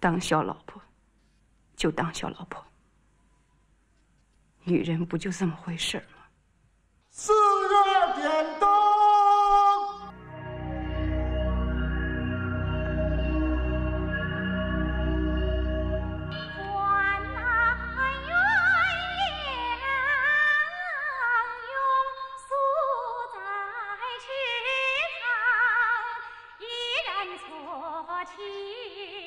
当小老婆，就当小老婆。女人不就这么回事吗？四月点灯，关南鸳鸯用素菜吃汤，一人错情。